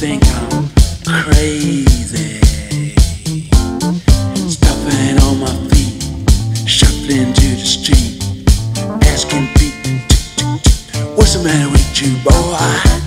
think I'm crazy. Stuffing on my feet, shuffling to the street, asking people, What's the matter with you, boy?